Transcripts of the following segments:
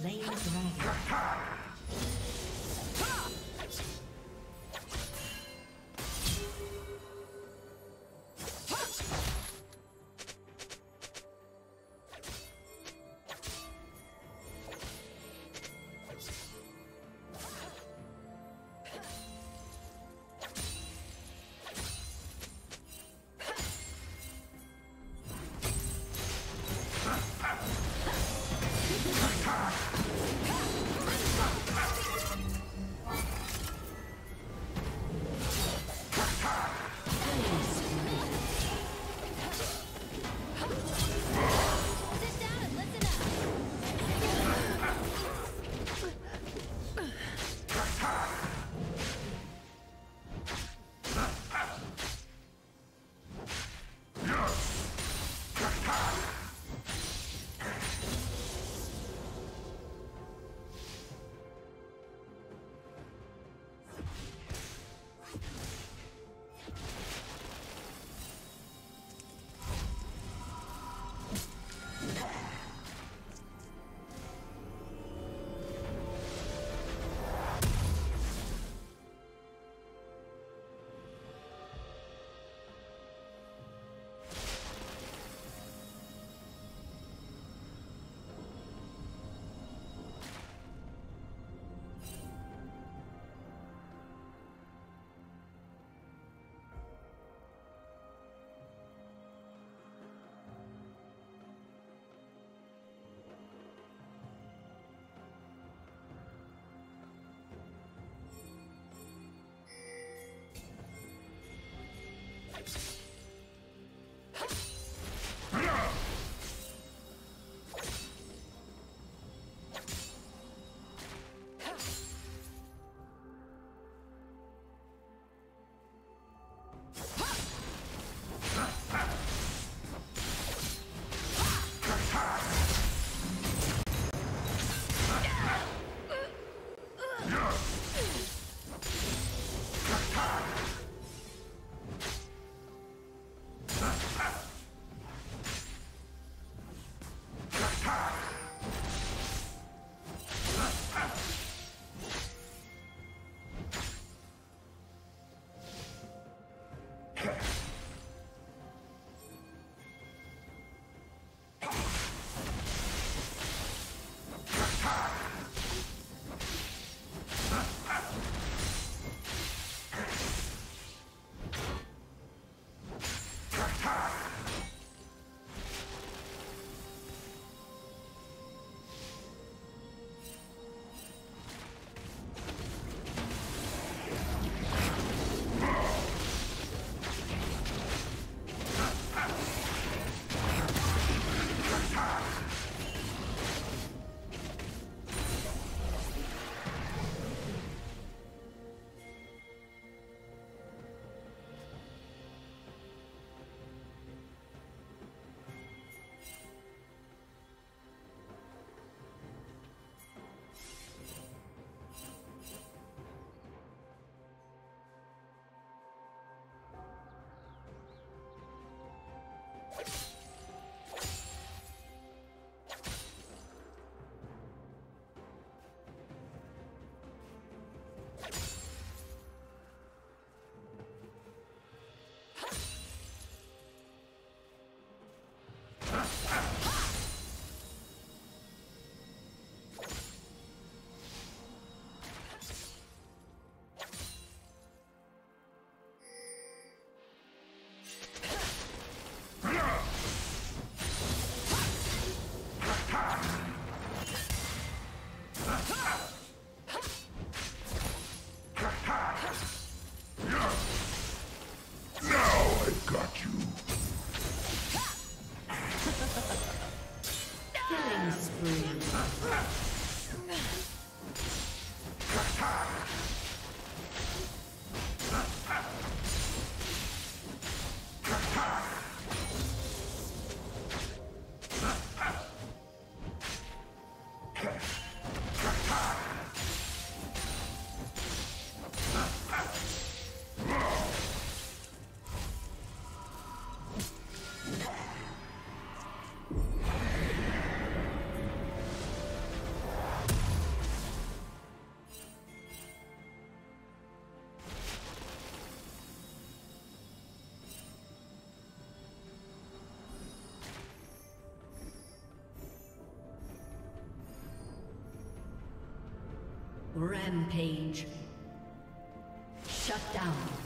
slain the dragon. Ha! Rampage. Shut down.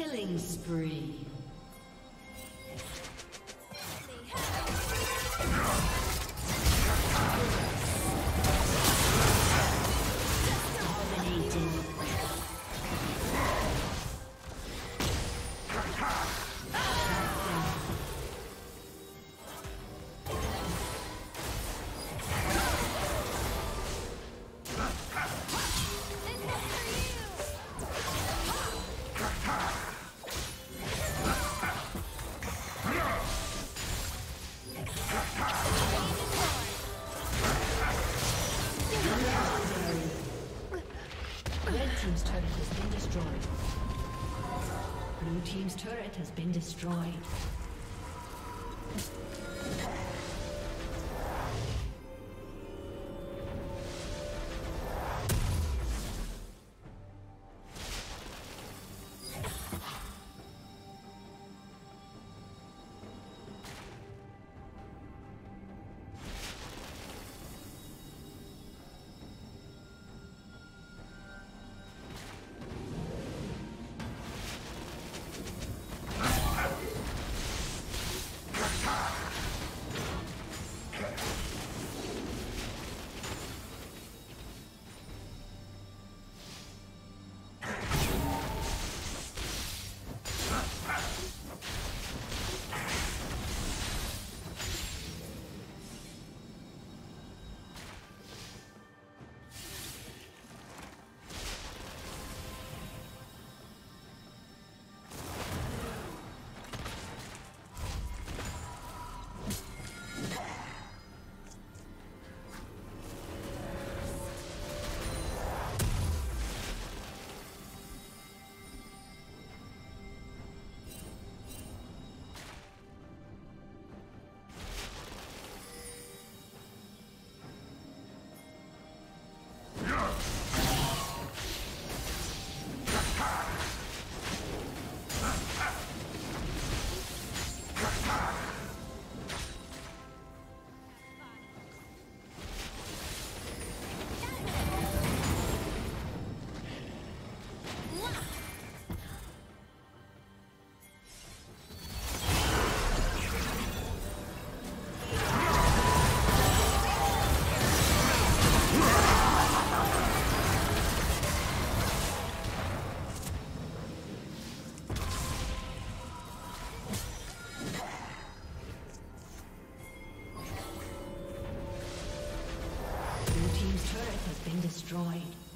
Killing spree. been destroyed. Has been destroyed.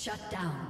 Shut down.